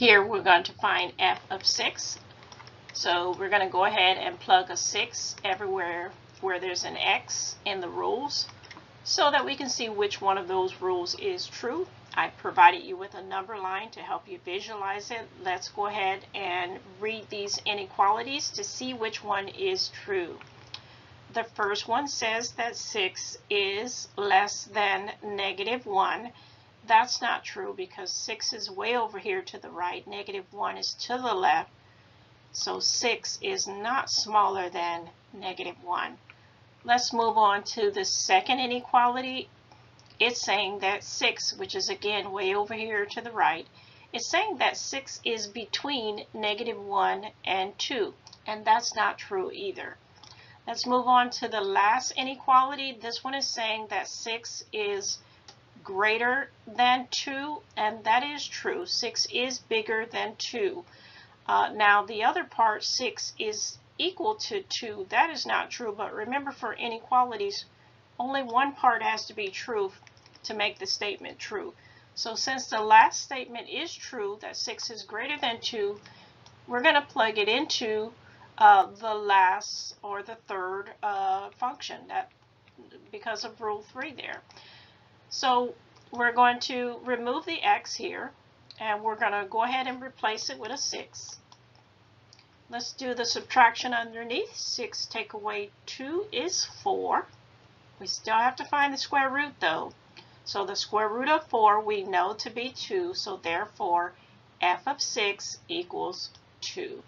Here we're going to find f of 6. So we're going to go ahead and plug a 6 everywhere where there's an x in the rules so that we can see which one of those rules is true. I provided you with a number line to help you visualize it. Let's go ahead and read these inequalities to see which one is true. The first one says that 6 is less than negative 1. That's not true because 6 is way over here to the right. Negative 1 is to the left. So 6 is not smaller than negative 1. Let's move on to the second inequality. It's saying that 6, which is again way over here to the right, it's saying that 6 is between negative 1 and 2. And that's not true either. Let's move on to the last inequality. This one is saying that 6 is greater than 2, and that is true. 6 is bigger than 2. Uh, now, the other part, 6 is equal to 2. That is not true, but remember for inequalities, only one part has to be true to make the statement true. So since the last statement is true, that 6 is greater than 2, we're going to plug it into uh, the last or the third uh, function that because of rule 3 there. So we're going to remove the x here and we're going to go ahead and replace it with a 6. Let's do the subtraction underneath. 6 take away 2 is 4. We still have to find the square root though. So the square root of 4 we know to be 2, so therefore f of 6 equals 2.